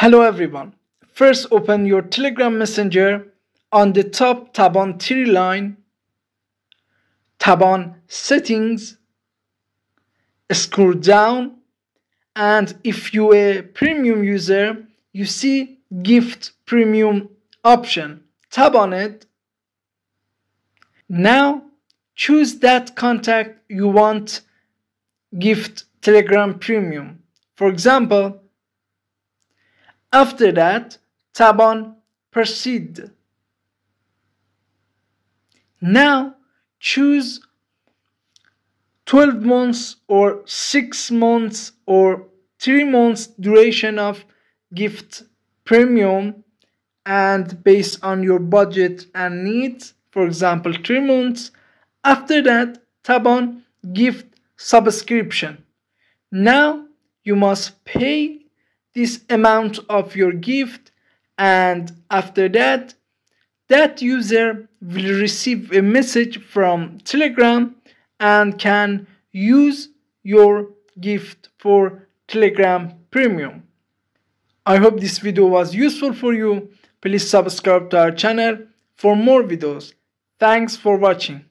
Hello everyone. First open your Telegram Messenger on the top tab on three line, tab on settings, scroll down and if you a premium user you see gift premium option. Tap on it. Now choose that contact you want gift telegram premium. For example after that tap on proceed. Now choose 12 months or 6 months or 3 months duration of gift premium and based on your budget and needs for example 3 months. After that tap on gift subscription. Now you must pay this amount of your gift and after that that user will receive a message from telegram and can use your gift for telegram premium. I hope this video was useful for you. Please subscribe to our channel for more videos. Thanks for watching